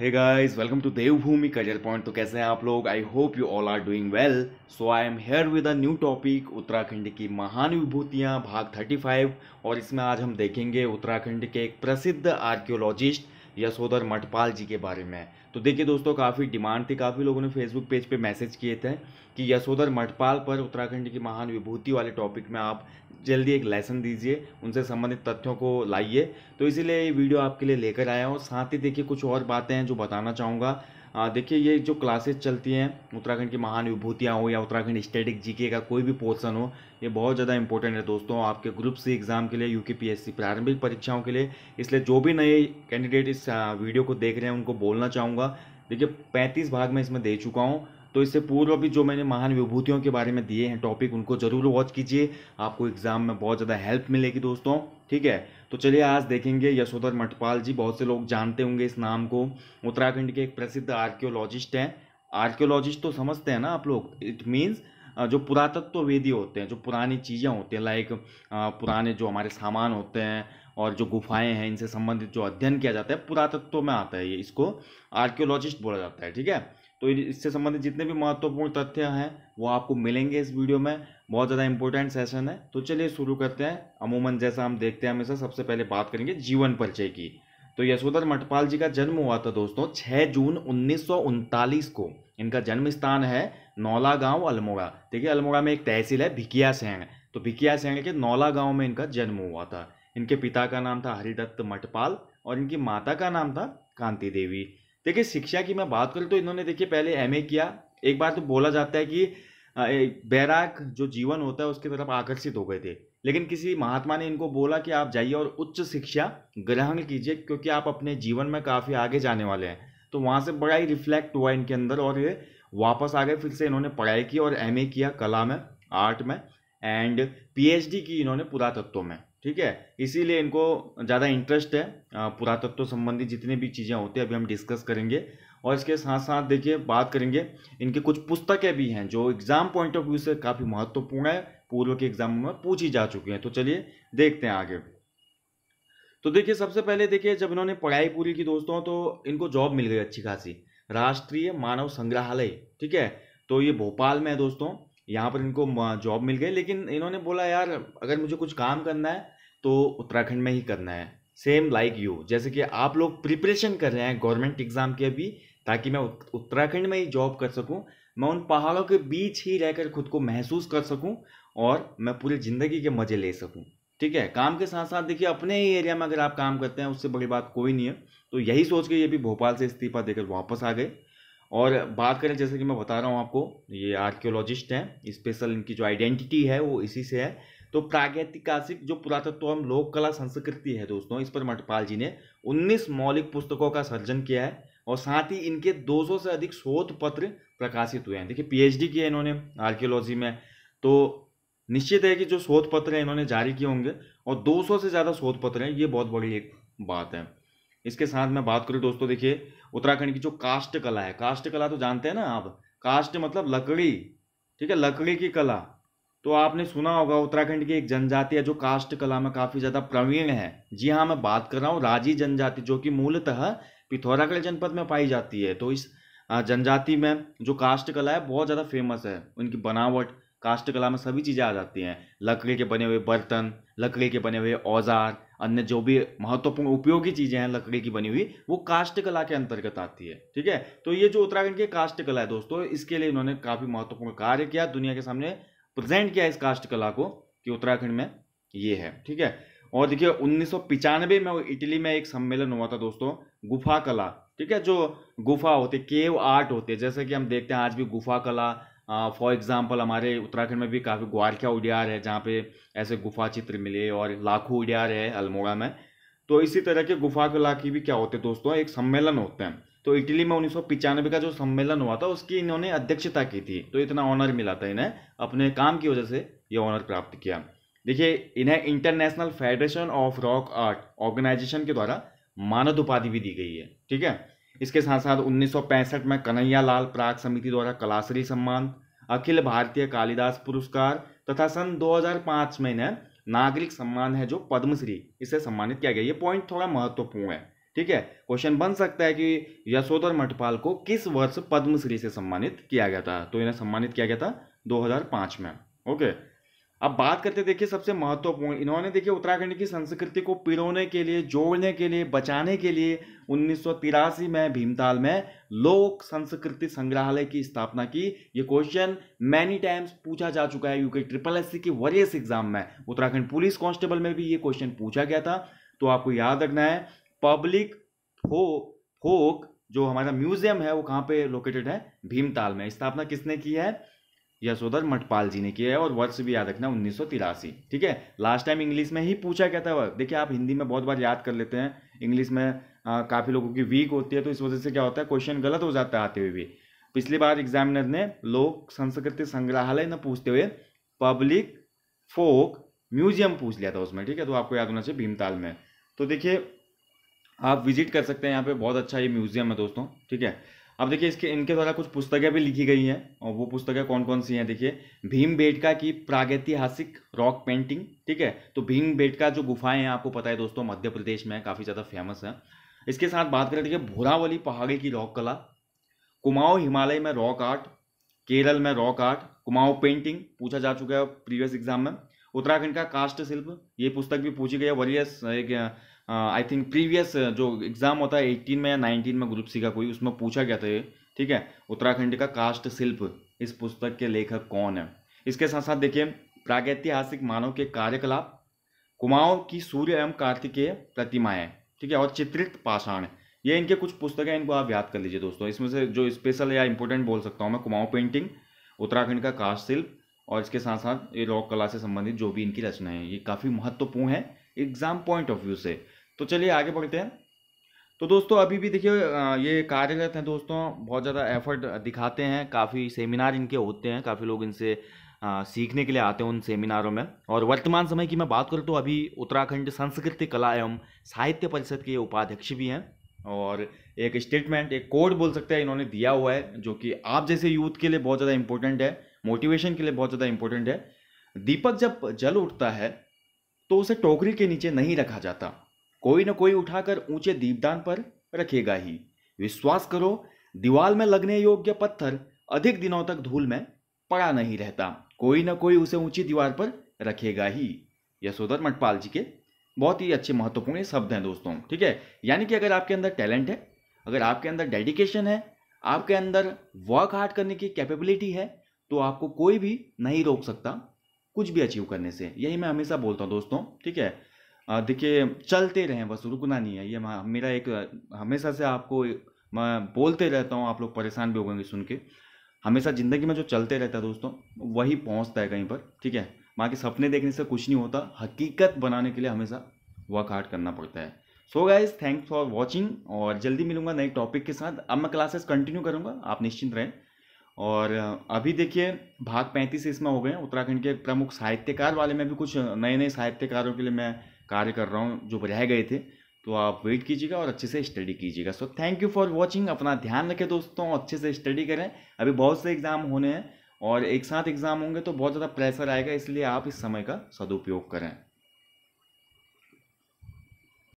Hey guys welcome to Devbhoomi career point तो कैसे हैं आप लोग? I hope you all are doing well so I am here with a new topic Uttarakhand की महान विभूतियाँ भाग 35 और इसमें आज हम देखेंगे उत्तराखंड के एक प्रसिद्ध आर्कियोलॉजिस्ट यशोधर मठपाल जी के बारे में। तो देखिए दोस्तों, काफ़ी डिमांड थी, काफ़ी लोगों ने फेसबुक पेज पे मैसेज किए थे कि यशोधर मठपाल पर उत्तराखंड की महान विभूति वाले टॉपिक में आप जल्दी एक लेसन दीजिए, उनसे संबंधित तथ्यों को लाइए। तो इसीलिए ये वीडियो आपके लिए लेकर आया हूँ। साथ ही देखिए कुछ और बातें हैं जो बताना चाहूँगा। देखिए, ये जो क्लासेस चलती हैं, उत्तराखंड की महान विभूतियाँ हो या उत्तराखंड स्टेटिक जीके का कोई भी पोर्सन हो, ये बहुत ज़्यादा इंपॉर्टेंट है दोस्तों आपके ग्रुप सी एग्ज़ाम के लिए यू के प्रारंभिक परीक्षाओं के लिए। इसलिए जो भी नए कैंडिडेट इस वीडियो को देख रहे हैं, उनको बोलना चाहूँगा। देखिए, पैंतीस भाग में इसमें दे चुका हूँ। तो इससे पूर्व भी जो मैंने महान विभूतियों के बारे में दिए हैं टॉपिक उनको ज़रूर वॉच कीजिए। आपको एग्ज़ाम में बहुत ज़्यादा हेल्प मिलेगी दोस्तों, ठीक है? तो चलिए आज देखेंगे यशोधर मठपाल जी, बहुत से लोग जानते होंगे इस नाम को। उत्तराखंड के एक प्रसिद्ध आर्कियोलॉजिस्ट हैं। आर्क्योलॉजिस्ट तो समझते हैं ना आप लोग? इट मीन्स जो पुरातत्व वेदी होते हैं, जो पुरानी चीज़ें होती हैं लाइक पुराने जो हमारे सामान होते हैं और जो गुफाएँ हैं, इनसे संबंधित जो अध्ययन किया जाता है, पुरातत्व में आता है ये, इसको आर्कियोलॉजिस्ट बोला जाता है, ठीक है? तो इससे संबंधित जितने भी महत्वपूर्ण तथ्य हैं, वो आपको मिलेंगे इस वीडियो में। बहुत ज़्यादा इंपॉर्टेंट सेशन है। तो चलिए शुरू करते हैं। अमूमन जैसा हम देखते हैं हमेशा, सबसे पहले बात करेंगे जीवन परिचय की। तो यशोधर मठपाल जी का जन्म हुआ था दोस्तों 6 जून उन्नीस सौ उनतालीस को। इनका जन्म स्थान है नौला गाँव अल्मोड़ा। देखिए, अल्मोड़ा में एक तहसील है भिकिया सेंग तो भिकिया सेंग के नौला गाँव में इनका जन्म हुआ था। इनके पिता का नाम था हरिदत्त मठपाल और इनकी माता का नाम था कांति देवी। देखिए, शिक्षा की मैं बात करूँ तो इन्होंने देखिए पहले एमए किया। एक बार तो बोला जाता है कि बैराग जो जीवन होता है उसकी तरफ़ आकर्षित हो गए थे। लेकिन किसी महात्मा ने इनको बोला कि आप जाइए और उच्च शिक्षा ग्रहण कीजिए क्योंकि आप अपने जीवन में काफ़ी आगे जाने वाले हैं। तो वहाँ से बड़ा ही रिफ्लेक्ट हुआ इनके अंदर और ये वापस आ गए। फिर से इन्होंने पढ़ाई की और एमए किया कला में आर्ट में एंड पीएचडी की इन्होंने पुरातत्व में। ठीक है? इसीलिए इनको ज़्यादा इंटरेस्ट है पुरातत्व संबंधी जितनी भी चीज़ें होती हैं, अभी हम डिस्कस करेंगे। और इसके साथ साथ देखिए, बात करेंगे, इनके कुछ पुस्तकें भी हैं, जो एग्ज़ाम पॉइंट ऑफ़ व्यू से काफ़ी महत्वपूर्ण है, पूर्व के एग्ज़ाम में पूछी जा चुकी हैं। तो चलिए, देखते हैं आगे। तो देखिए, सबसे पहले देखिए, जब इन्होंने पढ़ाई पूरी की दोस्तों तो इनको जॉब मिल गई अच्छी खासी। राष्ट्रीय मानव संग्रहालय, ठीक है? तो ये भोपाल में है दोस्तों। यहाँ पर इनको जॉब मिल गई लेकिन इन्होंने बोला, यार, अगर मुझे कुछ काम करना है तो उत्तराखंड में ही करना है। सेम लाइक यू जैसे कि आप लोग प्रिपरेशन कर रहे हैं गवर्नमेंट एग्ज़ाम के अभी, ताकि मैं उत्तराखंड में ही जॉब कर सकूँ। मैं उन पहाड़ों के बीच ही रहकर खुद को महसूस कर सकूँ, और मैं पूरी ज़िंदगी के मज़े ले सकूँ। ठीक है? काम के साथ साथ देखिए, अपने ही एरिया में अगर आप काम करते हैं, उससे बड़ी बात कोई नहीं है। तो यही सोच के ये भी भोपाल से इस्तीफा देकर वापस आ गए। और बात करें, जैसे कि मैं बता रहा हूँ आपको, ये आर्कियोलॉजिस्ट हैं स्पेशल इनकी जो आइडेंटिटी है, वो इसी से है। तो प्रागैतिकासिक जो पुरातत्व एवं लोक कला संस्कृति है दोस्तों, इस पर मठपाल जी ने 19 मौलिक पुस्तकों का सर्जन किया है और साथ ही इनके 200 से अधिक शोध पत्र प्रकाशित हुए हैं। देखिए पीएचडी किया इन्होंने आर्कियोलॉजी में। तो निश्चित है कि जो शोध पत्र हैं, इन्होंने जारी किए होंगे और 200 से ज़्यादा शोध पत्र हैं, ये बहुत बड़ी एक बात है। इसके साथ मैं बात करूँ दोस्तों, देखिए, उत्तराखंड की जो काष्ट कला है कास्ट कला तो जानते हैं ना आप? कास्ट मतलब लकड़ी, ठीक है, लकड़ी की कला। तो आपने सुना होगा उत्तराखंड की एक जनजाति है जो कास्ट कला में काफ़ी ज़्यादा प्रवीण है। जी हाँ मैं बात कर रहा हूँ राज़ी जनजाति, जो कि मूलतः पिथौरागढ़ जनपद में पाई जाती है। तो इस जनजाति में जो काष्ट कला है, बहुत ज़्यादा फ़ेमस है। उनकी बनावट कास्ट कला में सभी चीज़ें आ जाती हैं। लकड़ी के बने हुए बर्तन, लकड़ी के बने हुए औज़ार, अन्य जो भी महत्वपूर्ण उपयोगी चीज़ें हैं लकड़ी की बनी हुई, वो कास्ट कला के अंतर्गत आती है। ठीक है? तो ये जो उत्तराखंड की कास्ट कला है दोस्तों, इसके लिए इन्होंने काफ़ी महत्वपूर्ण कार्य किया, दुनिया के सामने प्रेजेंट किया इस कास्ट कला को कि उत्तराखंड में ये है। ठीक है? और देखिए, उन्नीस में इटली में एक सम्मेलन हुआ था दोस्तों, गुफा कला। ठीक है? जो गुफा होते, केव आर्ट होते जैसे कि हम देखते हैं, आज भी गुफा कला फॉर एग्ज़ाम्पल हमारे उत्तराखंड में भी काफ़ी ग्वारखिया उडियार है, जहाँ पे ऐसे गुफा चित्र मिले और लाखों उडियार है अल्मोड़ा में। तो इसी तरह के गुफा की भी क्या होते हैं दोस्तों? एक सम्मेलन होते हैं। तो इटली में उन्नीस का जो सम्मेलन हुआ था, उसकी इन्होंने अध्यक्षता की थी। तो इतना ऑनर मिला था इन्हें, अपने काम की वजह से ये ऑनर प्राप्त किया। देखिए, इन्हें international federation of rock art organization के द्वारा मानद उपाधि भी दी गई है, ठीक है? इसके साथ साथ उन्नीस सौ पैंसठ में कन्हैया लाल प्राग समिति द्वारा कलाश्री सम्मान, अखिल भारतीय कालिदास पुरस्कार तथा सन 2005 में इन्हें नागरिक सम्मान है जो पद्मश्री, इसे सम्मानित किया गया। ये पॉइंट थोड़ा महत्वपूर्ण है, ठीक है? क्वेश्चन बन सकता है कि यशोधर मठपाल को किस वर्ष पद्मश्री से सम्मानित किया गया था? तो इन्हें सम्मानित किया गया था 2005 में, ओके? अब बात करते देखिए, सबसे महत्वपूर्ण। इन्होंने, देखिए, उत्तराखंड की संस्कृति को पिरोने के लिए, जोड़ने के लिए, बचाने के लिए उन्नीस सौ तिरासी में भीमताल में लोक संस्कृति संग्रहालय की स्थापना की। ये क्वेश्चन मैनी टाइम्स पूछा जा चुका है यूके ट्रिपल एस सी की वरियस एग्ज़ाम में। उत्तराखंड पुलिस कांस्टेबल में भी ये क्वेश्चन पूछा गया था। तो आपको याद रखना है पब्लिक फो फोक, जो हमारा म्यूज़ियम है, वो कहाँ पे लोकेटेड है? भीमताल में। स्थापना किसने की है? यशोधर मठपाल जी ने किया है और वर्ष भी याद रखना उन्नीस सौ तिरासी। ठीक है? लास्ट टाइम इंग्लिश में ही पूछा गया था देखिए, आप हिंदी में बहुत बार याद कर लेते हैं। इंग्लिश में काफ़ी लोगों की वीक होती है तो इस वजह से क्या होता है क्वेश्चन गलत हो जाता है आते हुए भी। पिछली बार एग्जामिनर ने लोक संस्कृति संग्रहालय न पूछते हुए पब्लिक फोक म्यूज़ियम पूछ लिया था उसमें। ठीक है? तो आपको याद होना चाहिए भीमताल में। तो देखिए, आप विज़िट कर सकते हैं यहाँ पे। बहुत अच्छा ये म्यूज़ियम है दोस्तों। ठीक है? अब देखिए इसके, इनके द्वारा कुछ पुस्तकें भी लिखी गई हैं, और वो पुस्तकें कौन कौन सी हैं? देखिए, भीम बेटका की प्रागैतिहासिक रॉक पेंटिंग, ठीक है? तो भीम बेटका जो गुफाएँ हैं, आपको पता है दोस्तों, मध्य प्रदेश में काफ़ी ज़्यादा फ़ेमस है। इसके साथ बात करें, देखिए, भोरावली पहाड़ी की रॉक कला, कुमाऊं हिमालय में रॉक आर्ट, केरल में रॉक आर्ट, कुमाऊं पेंटिंग, पूछा जा चुका है प्रीवियस एग्ज़ाम में। उत्तराखंड का कास्ट शिल्प, ये पुस्तक भी पूछी गई है। वरियस एक आई थिंक प्रीवियस जो एग्ज़ाम होता है एटीन में या नाइनटीन में ग्रुप सी का कोई, उसमें पूछा गया था ये, ठीक है? उत्तराखंड का कास्ट शिल्प, इस पुस्तक के लेखक कौन है? इसके साथ साथ देखिए, प्रागैतिहासिक मानव के कार्यकलाप, कुमाऊं की सूर्य एवं कार्तिकेय प्रतिमाएँ ठीक है? और चित्रित पाषाण ये इनके कुछ पुस्तकें इनको आप याद कर लीजिए दोस्तों। इसमें से जो स्पेशल या इंपॉर्टेंट बोल सकता हूँ मैं, कुमाऊं पेंटिंग उत्तराखंड का कास्ट शिल्प और इसके साथ साथ ये रॉक कला से संबंधित जो भी इनकी रचनाएँ है, ये काफ़ी महत्वपूर्ण है एग्ज़ाम पॉइंट ऑफ़ व्यू से। तो चलिए आगे बढ़ते हैं। तो दोस्तों, अभी भी देखिए ये कार्यरत हैं दोस्तों, बहुत ज़्यादा एफर्ट दिखाते हैं, काफ़ी सेमिनार इनके होते हैं, काफ़ी लोग इनसे सीखने के लिए आते हैं उन सेमिनारों में। और वर्तमान समय की मैं बात करूँ तो अभी उत्तराखंड संस्कृति कला एवं साहित्य परिषद के उपाध्यक्ष भी हैं और एक स्टेटमेंट एक कोड बोल सकते हैं इन्होंने दिया हुआ है, जो कि आप जैसे यूथ के लिए बहुत ज़्यादा इंपॉर्टेंट है मोटिवेशन के लिए बहुत ज़्यादा इंपॉर्टेंट है। दीपक जब जल उठता है तो उसे टोकरी के नीचे नहीं रखा जाता। कोई न कोई उठाकर ऊँचे दीपदान पर रखेगा ही। विश्वास करो दीवाल में लगने योग्य पत्थर अधिक दिनों तक धूल में पड़ा नहीं रहता। कोई ना कोई उसे ऊँची दीवार पर रखेगा ही। यशोधर मटपाल जी के बहुत ही अच्छे महत्वपूर्ण शब्द हैं दोस्तों, ठीक है? यानी कि अगर आपके अंदर टैलेंट है, अगर आपके अंदर डेडिकेशन है, आपके अंदर वर्क हार्ड करने की कैपेबिलिटी है तो आपको कोई भी नहीं रोक सकता कुछ भी अचीव करने से। यही मैं हमेशा बोलता हूँ दोस्तों, ठीक है? देखिए, चलते रहें, बस रुकना नहीं है। ये मेरा एक, हमेशा से आपको, मैं बोलते रहता हूँ, आप लोग परेशान भी होंगे सुन के। हमेशा ज़िंदगी में जो चलते रहता है दोस्तों, वही पहुँचता है कहीं पर, ठीक है? बाकी सपने देखने से कुछ नहीं होता। हकीकत बनाने के लिए हमेशा वर्क करना पड़ता है। So guys thanks for watching और जल्दी मिलूँगा नए टॉपिक के साथ। अब मैं क्लासेस कंटिन्यू करूँगा, आप निश्चिंत रहें। और, अभी देखिए, भाग पैंतीस इसमें हो गए हैं। उत्तराखंड के प्रमुख साहित्यकार वाले में भी कुछ नए नए साहित्यकारों के लिए मैं कार्य कर रहा हूँ, जो रह गए थे तो आप वेट कीजिएगा और अच्छे से स्टडी कीजिएगा। So thank you for watching अपना ध्यान रखें दोस्तों, अच्छे से स्टडी करें। अभी बहुत से एग्ज़ाम होने हैं और एक साथ एग्ज़ाम होंगे तो बहुत ज़्यादा प्रेशर आएगा, इसलिए आप इस समय का सदुपयोग करें।